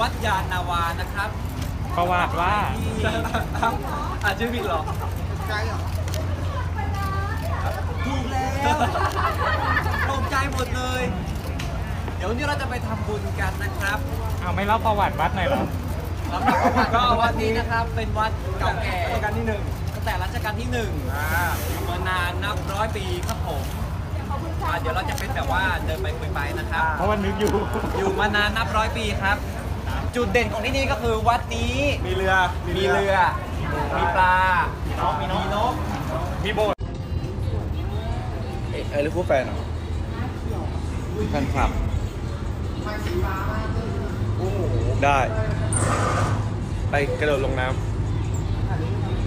วัดยานนาวานะครับประวัติว่า ที่อาจจะผิดเหรอไกลเหรอถูกแล้วตกใจหมดเลย เดี๋ยววันนี้เราจะไปทำบุญกันนะครับเอาไม่เล่าประวัติวัดหน่อยเหรอสำหรับประวัติก็วัดนี้นะครับเป็นวัดเก่าแก่รัชกาลที่หนึ่งตั้งแต่รัชกาลที่หนึ่งอยู่มานานนับร้อยปีครับผมอ่าเดี๋ยวเราจะเป็นแบบว่าเดินไปคุยไปนะครับ เพราะว่านึกอยู่ อยู่มานานนับร้อยปีครับ จุดเด่นของที่นี่ก็คือวัดนี้มีเรือ มีเรือ มีปลามีนก มีโบสถ์ไอ้ลูกคู่แฟนเหรอแฟนคลับ ได้ ไปกระโดดลงน้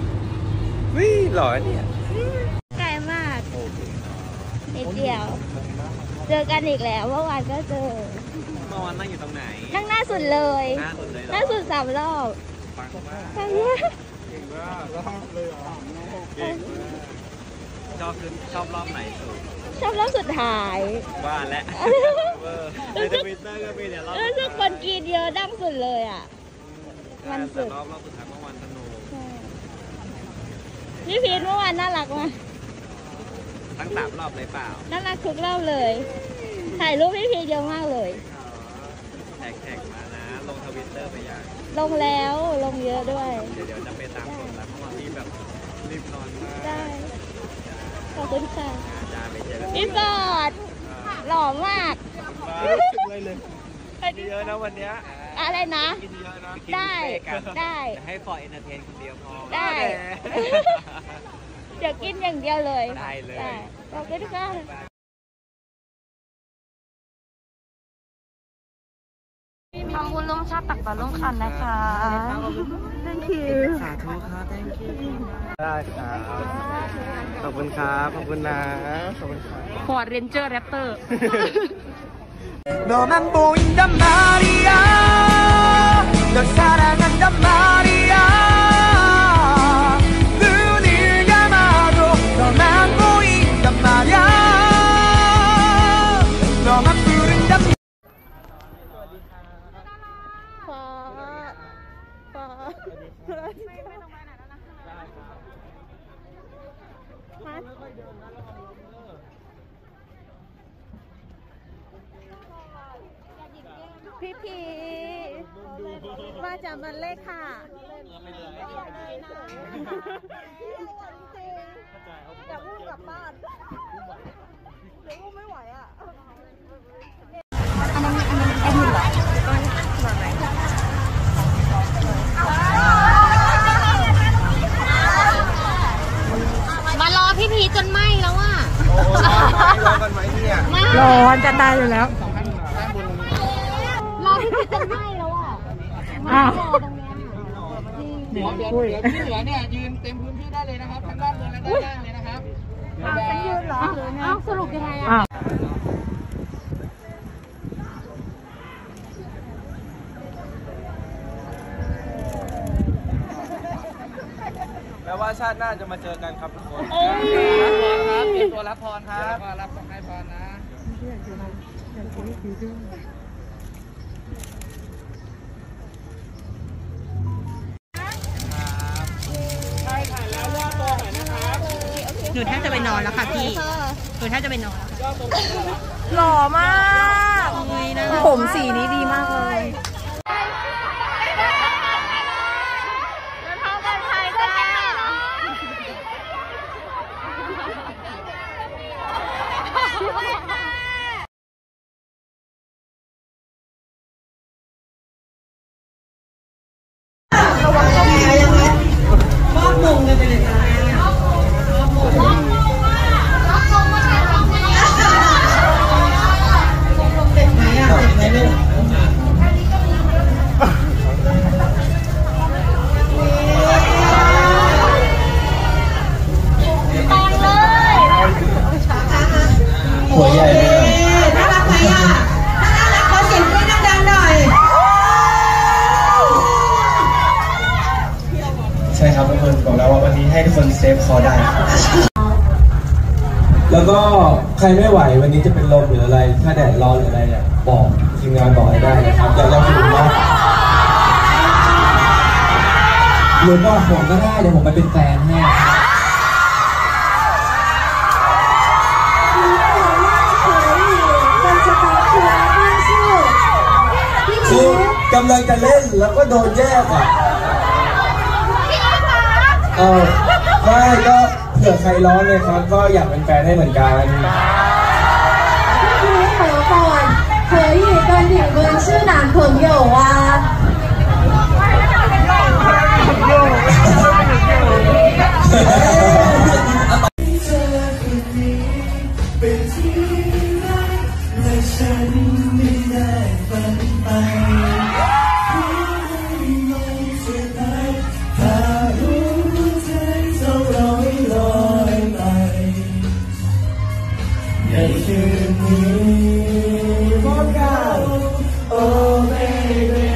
ำวิหล่อเนี่ยไกลมากนิด เดียว เจอกันอีกแล้วเมื่อวานก็เจอ เมื่อวานนั่งอยู่ตรงไหน นั่งหน้าสุดเลย หน้าสุดเลยเหรอหน้าสุดสามรอบปังมากครั้งแรกชอบคือชอบรอบไหนสุดชอบรอบสุดท้าย บ้านและเวอร์ในทวิตเตอร์ก็มีเนี่ยรอบรู้สึกคนกรีดเยอะดังสุดเลยอะมันสุแต่ดรอบรอบสุดท้ายเมื่อวานสนุกใช่พี่พีทเมื่อวานน่ารักมากทั้ง สามรอบเลยเปล่าน่ารักทุกรอบเลย ถ่ายรูปพี่พีทเยอะมากเลย แท็กแท็กมานะ ลงทวิตเตอร์ไปยังลงแล้วลงเยอะด้วย เดี๋ยวเดี๋ยวจะไปตามกดแล้วเพราะว่าพี่แบบรีบนอนมากได้ ขอบคุณค่ะจะไปเจอกันพี่ฟอร์ดหล่อมาก เลยเลยเยอะนะวันเนี้ยอะไรนะ กินเยอะนะได้ได้จะให้ฟอร์ด entertain คนเดียวพอ ได้ เดี๋ยวกินอย่างเดียวเลยได้เลยขอบคุณค่ะทางคุณลุงชาติตักต่อลุงคันนะคะ thank you สาธุครับ thank you ได้ครับ ขอบคุณครับ ขอบคุณนะ ขอบคุณครับ Ford Ranger Raptor มาจากมันเลขค่ะอยากพูดกลับบ้านเดี๋ยวพูดไม่ไหวอะมารอพี่พีชจนไหมแล้วอะโอ้ยร้อนกันไหมที่เนี่ยร้อนจะตายอยู่แล้วรอพี่พีช จนไหมแล้วอะอ้าวเดี๋ยวเดี๋ยวเดี๋ยวที่เหลือเนี่ยยืนเต็มพื้นที่ได้เลยนะครับทั้งด้านบนและด้านล่างเลยนะครับฉันยืนเหรออ้าวสรุปยังไงอะแปลว่าชาติหน้าจะมาเจอกันครับทุกคนครับเตรียมตัวรับพรครับรับให้พรนะ อนแล้วค่ะพี่หนูแทบจะไปนอนหล่อมาก ผมสีนี้ดีมากเลย ใครไม่ไหววันนี้จะเป็นลมหรืออะไร ถ้าแดดร้อนหรืออะไรเนี่ยบอกทีมงานบอกให้ได้นะครับอยากจะถึงมากหรือบอกผมก็ได้เดี๋ยวผมไปเป็นแฟนให้คือกำลังจะเล่นแล้วก็โดนแยกอะเออไม่ก็เผื่อใครร้อนเลยครับ ก็อยากเป็นแฟนให้เหมือนกัน 可以跟你们是男朋友啊？Oh, oh, baby.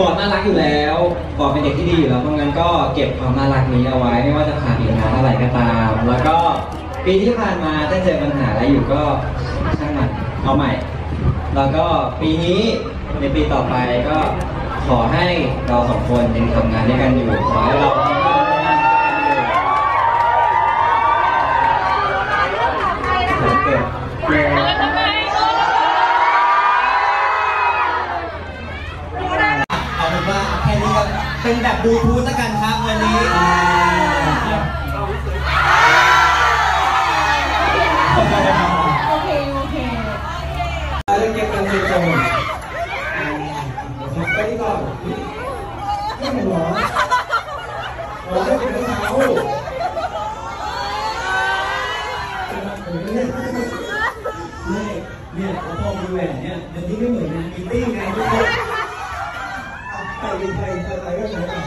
กอดน่ารักอยู่แล้วกอดเป็นเด็กที่ดีอยู่แล้วเพราะงั้นก็เก็บความน่ารักนี้เอาไว้ไม่ว่าจะผ่านอีกนานเท่าไรก็ตาม แล้วก็ปีที่ผ่านมาถ้าเจอปัญหาอะไรอยู่ก็ช่างมันเอาใหม่ แล้วก็ปีนี้ในปีต่อไปก็ขอให้เราสองคนยังทำงานด้วยกันอยู่ขอให้เราทำงานด้วยกันอยู่เกิดเกิด เอาเป็นว่าแค่นี้ก็เป็นแบบบลูทูธแล้วกันครับวันนี้เล่นเกมกันเซนโซนไปดีก่อนนี่เหรอเราเล่นเป็นเขาเนี่ยเนี่ยพอมีแหวนเนี่ยเดี๋ยวนี้ไม่เหมือนงานมีติ้งไงทุกคน ใครเป็นใครใครใครก็ใช้กั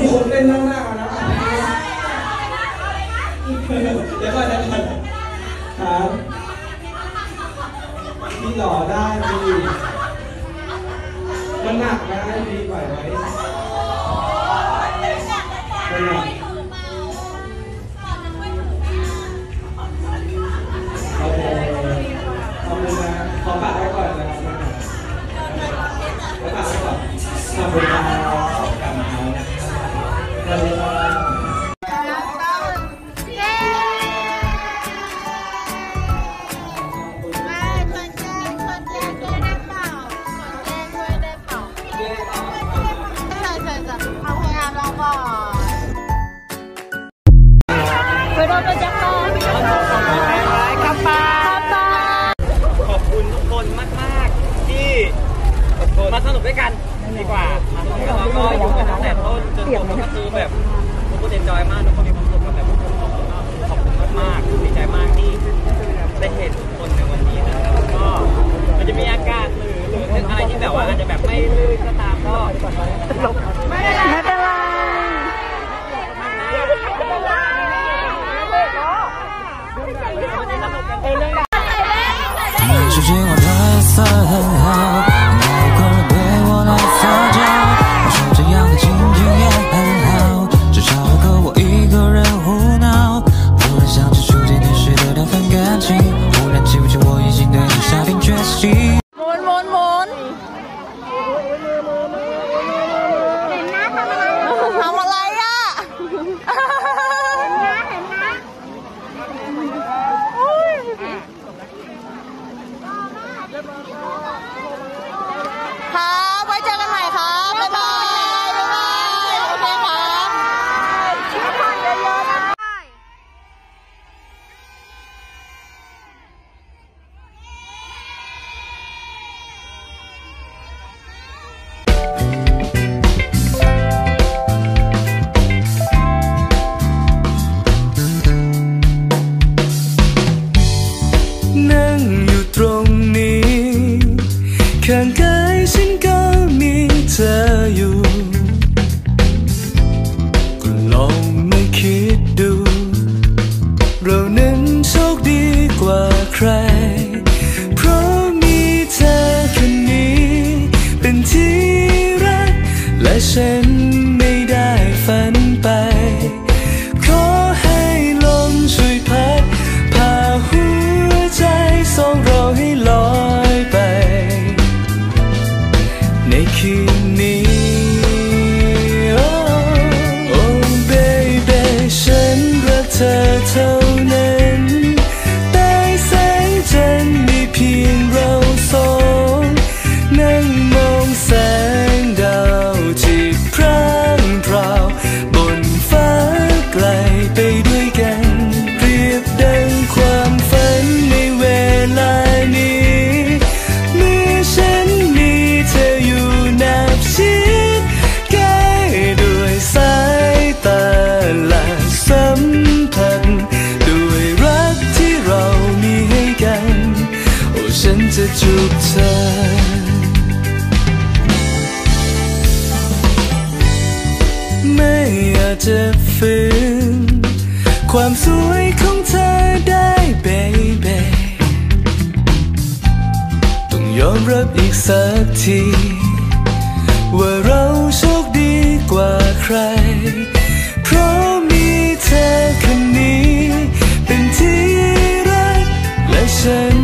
มีคนเล่นนั่งหน้ามานะเดี๋ยวก่อนเดี๋ยวก่อนครับพี่หล่อได้ดีมันหนักนะดีไหวไหมมันหนักขอบคุณนะขอฝากไว้ก่อนนะครับแล้วฝากไว้ก่อนขอบคุณครับ ของเธอได้เบบีต้องยอมรับอีกสักที ว่าเราโชคดีกว่าใคร เพราะมีเธอคนนี้ เป็นที่รักและฉัน